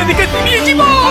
Puede que te llevar.